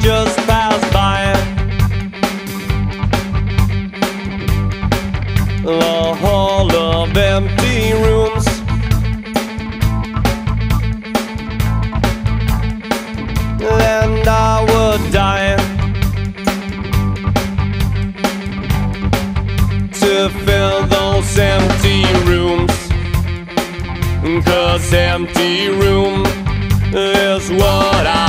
just pass by. The hall of empty rooms. And I would die To fill those empty rooms. Cause empty room is what I